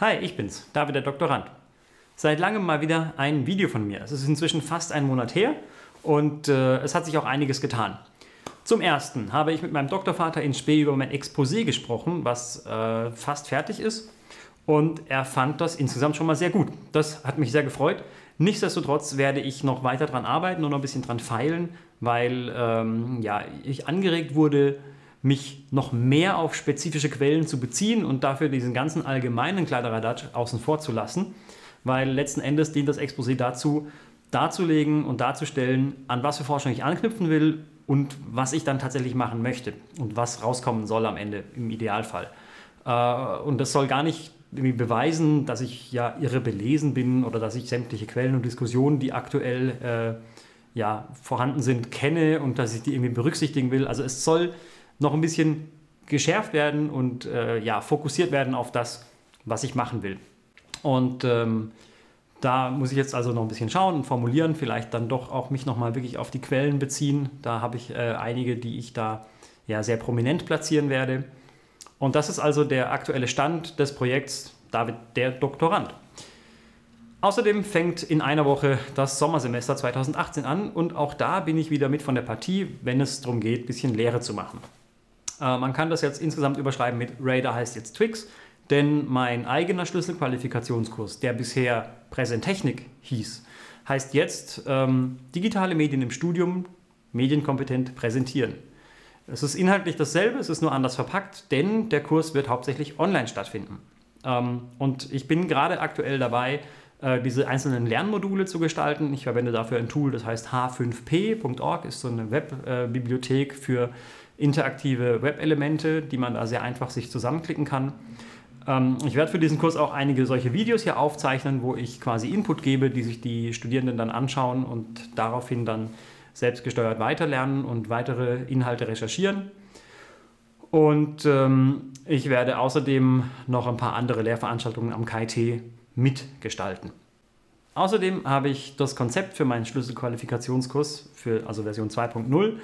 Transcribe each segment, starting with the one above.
Hi, ich bin's, David der Doktorand. Seit langem mal wieder ein Video von mir. Es ist inzwischen fast einen Monat her und äh, es hat sich auch einiges getan. Zum ersten habe ich mit meinem Doktorvater in Spee über mein Exposé gesprochen, was äh, fast fertig ist. Und er fand das insgesamt schon mal sehr gut. Das hat mich sehr gefreut. Nichtsdestotrotz werde ich noch weiter daran arbeiten und noch ein bisschen dran feilen, weil ähm, ja, ich angeregt wurde, mich noch mehr auf spezifische Quellen zu beziehen und dafür diesen ganzen allgemeinen Kladderadatsch außen vor zu lassen, weil letzten Endes dient das Exposé dazu, darzulegen und darzustellen, an was für Forschung ich anknüpfen will und was ich dann tatsächlich machen möchte und was rauskommen soll am Ende im Idealfall. Äh, und das soll gar nicht beweisen, dass ich ja irre belesen bin oder dass ich sämtliche Quellen und Diskussionen, die aktuell äh, ja, vorhanden sind, kenne und dass ich die irgendwie berücksichtigen will. Also es soll noch ein bisschen geschärft werden und äh, ja, fokussiert werden auf das, was ich machen will. Und ähm, da muss ich jetzt also noch ein bisschen schauen und formulieren, vielleicht dann doch auch mich nochmal wirklich auf die Quellen beziehen. Da habe ich äh, einige, die ich da ja sehr prominent platzieren werde. Und das ist also der aktuelle Stand des Projekts David der Doktorand. Außerdem fängt in einer Woche das Sommersemester 2018 an und auch da bin ich wieder mit von der Partie, wenn es darum geht, ein bisschen Lehre zu machen. Äh, man kann das jetzt insgesamt überschreiben mit Radar heißt jetzt Twix, denn mein eigener Schlüsselqualifikationskurs, der bisher Präsentechnik hieß, heißt jetzt ähm, digitale Medien im Studium, medienkompetent präsentieren. Es ist inhaltlich dasselbe, es ist nur anders verpackt, denn der Kurs wird hauptsächlich online stattfinden. Ähm, und ich bin gerade aktuell dabei, äh, diese einzelnen Lernmodule zu gestalten. Ich verwende dafür ein Tool, das heißt h5p.org, ist so eine Webbibliothek für interaktive Webelemente, die man da sehr einfach sich zusammenklicken kann. Ähm, ich werde für diesen Kurs auch einige solche Videos hier aufzeichnen, wo ich quasi Input gebe, die sich die Studierenden dann anschauen und daraufhin dann selbstgesteuert weiterlernen und weitere Inhalte recherchieren. Und ähm, ich werde außerdem noch ein paar andere Lehrveranstaltungen am KIT mitgestalten. Außerdem habe ich das Konzept für meinen Schlüsselqualifikationskurs, für, also Version 2.0,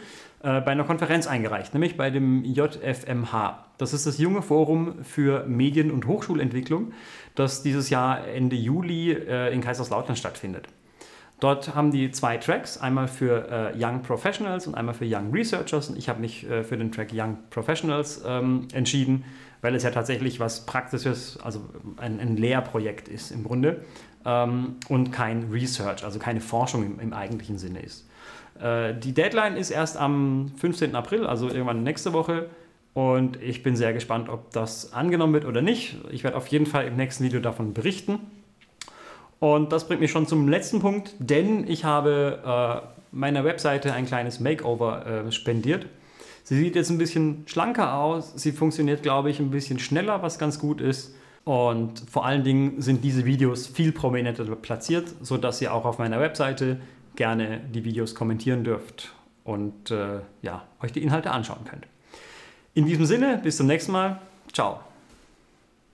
äh, bei einer Konferenz eingereicht, nämlich bei dem JFMH. Das ist das junge Forum für Medien- und Hochschulentwicklung, das dieses Jahr Ende Juli äh, in Kaiserslautern stattfindet. Dort haben die zwei Tracks, einmal für äh, Young Professionals und einmal für Young Researchers. Und ich habe mich äh, für den Track Young Professionals ähm, entschieden, weil es ja tatsächlich was Praktisches, also ein, ein Lehrprojekt ist im Grunde ähm, und kein Research, also keine Forschung im, im eigentlichen Sinne ist. Äh, die Deadline ist erst am 15. April, also irgendwann nächste Woche. Und ich bin sehr gespannt, ob das angenommen wird oder nicht. Ich werde auf jeden Fall im nächsten Video davon berichten. Und das bringt mich schon zum letzten Punkt, denn ich habe äh, meiner Webseite ein kleines Makeover äh, spendiert. Sie sieht jetzt ein bisschen schlanker aus, sie funktioniert, glaube ich, ein bisschen schneller, was ganz gut ist. Und vor allen Dingen sind diese Videos viel prominenter platziert, sodass ihr auch auf meiner Webseite gerne die Videos kommentieren dürft und äh, ja, euch die Inhalte anschauen könnt. In diesem Sinne, bis zum nächsten Mal. Ciao.